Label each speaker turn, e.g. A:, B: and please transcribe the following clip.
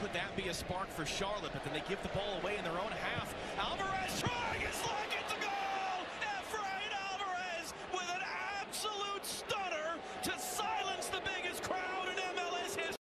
A: could that be a spark for Charlotte? But then they give the ball away in their own.